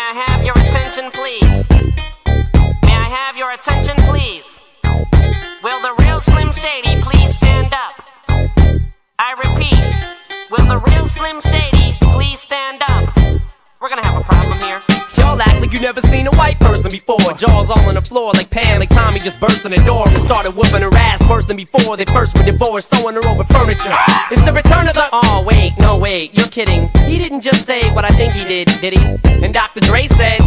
I have your attention, please? May I have your attention, please? Will the like you never seen a white person before. Jaws all on the floor like Pam, like Tommy just burst in the door and started whooping her ass worse than before. They first were divorced, sewing her over furniture. It's the return of the. Oh wait, no wait, you're kidding. He didn't just say what I think he did, did he? And Dr. Dre said.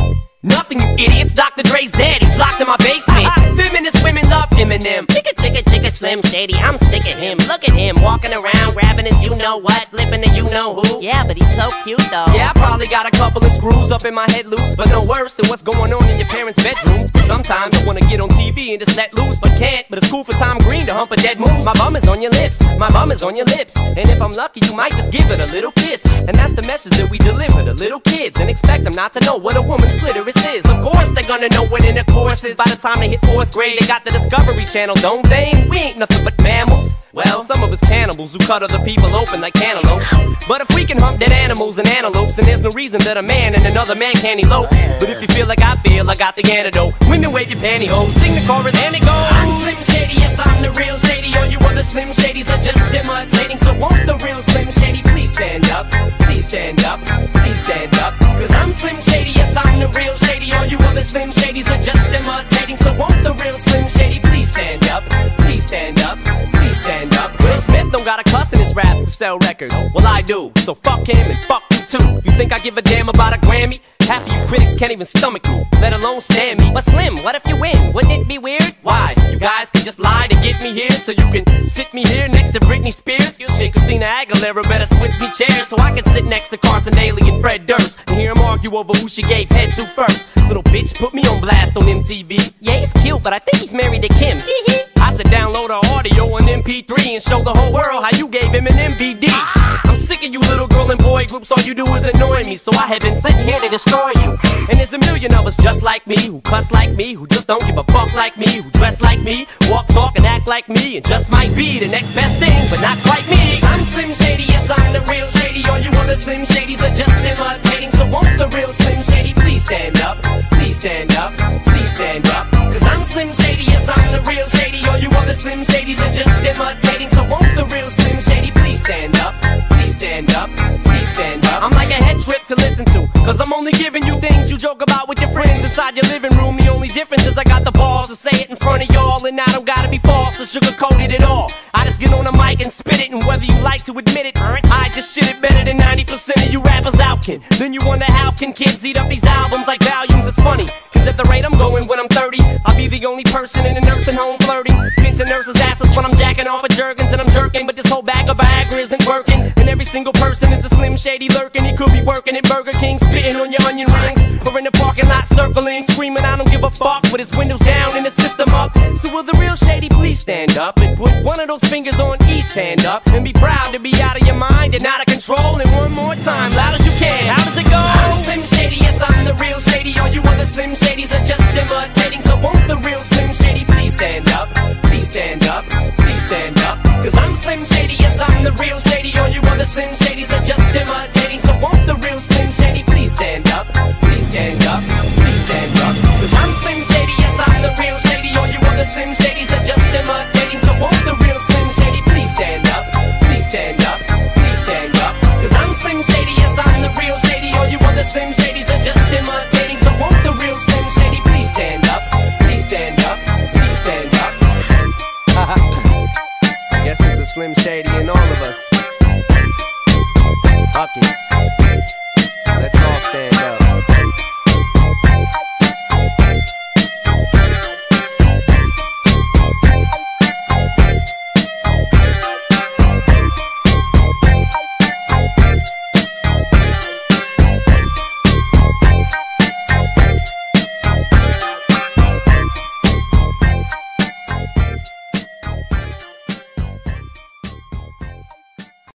Nothing, you idiots. Dr. Dre's dead. He's locked in my basement. Feminist women love Eminem. Chicka, chicka, Slim Shady. I'm sick of him. Look at him walking around, grabbing his you know what, flipping the you know who. Yeah, but he's so cute though. Yeah, I probably got a couple of screws up in my head loose, but no worse than what's going on in your parents' bedrooms. Sometimes I wanna get on TV and just let loose, but can't. But it's cool for Tom Green to hump a dead moose. My bum is on your lips, my bum is on your lips. And if I'm lucky, you might just give it a little kiss. And that's the message that we deliver to little kids and expect them not to know what a woman's clitoris is. Of course, they're gonna know what in the course is. By the time they hit fourth grade, they got the Discovery Channel, don't they? We ain't nothing but mammals. Well, some of us cannibals who cut other people open like cantaloupes. But if we can hump dead animals and antelopes, then there's no reason that a man and another man can't elope. But if you feel like I feel, I got the antidote. Women wave your pantyhose, sing the chorus, and it goes. I'm Slim Shady, yes, I'm the real Shady. All you other Slim Shadys are just imitating. So won't the real Slim Shady please stand up? Please stand up, please stand up. Cause I'm Slim Shady, yes, I'm the real Shady. All you other Slim Shadys are just imitating. So won't the real Slim Shady stand up? Please stand up, please stand up. Will Smith don't got a cuss in his raps to sell records. Well, I do. So fuck him and fuck you too. You think I give a damn about a Grammy? Half of you critics can't even stomach me, let alone stand me. But Slim, what if you win? Wouldn't it be weird? Why? You guys can just lie to get me here, so you can sit me here next to Britney Spears. You shit, Christina Aguilera better switch me chairs so I can sit next to Carson Daly and Fred Durst and hear them argue over who she gave head to first. Little bitch put me on blast on MTV. Yeah, he's cute, but I think he's married to Kim. I said download her audio on MP3 and show the whole world how you gave Eminem VD. Boy groups, all you do is annoy me, so I have been sitting here to destroy you. And there's a million of us just like me, who cuss like me, who just don't give a fuck like me, who dress like me, walk, talk, and act like me, and just might be the next best thing, but not quite me. I'm Slim Shady, yes, I'm the real Shady. All you other Slim Shadys are just imitating, so won't the real Slim Shady please stand up? Please stand up, please stand up. Cause I'm Slim Shady, yes, I'm the real Shady. All you other Slim Shadys are just imitating, so won't the real Slim Shady please stand up? Stand up, please stand up. I'm like a head trip to listen to, cause I'm only giving you things you joke about with your friends inside your living room. The only difference is I got the balls to say it in front of y'all, and I don't gotta be false or sugarcoated at all. I just get on the mic and spit it, and whether you like to admit it, I just shit it better than 90% of you rappers out can. Then you wonder how can kids eat up these albums like volumes? It's funny, cause at the rate I'm going when I'm 30, I'll be the only person in a nursing home flirting. Pinching nurses' asses when I'm jacking off of Jergens and I'm jerking, but this whole bag of Viagra isn't working. Every single person is a slim shady lurking. He could be working at Burger King, spitting on your onion rings, or in the parking lot circling, screaming, I don't give a fuck, with his windows down and his system up. So will the real shady please stand up and put one of those fingers on each hand up and be proud to be out of your mind and out of control. And one more time, loud as you can. How does it go? I'm Slim Shady, yes, I'm the real shady. All you other Slim Shadys are Slim Shady, yes, I'm the real shady. All you other Slim Shadys are just imitating. So won't the real Slim Shady and all of us. It.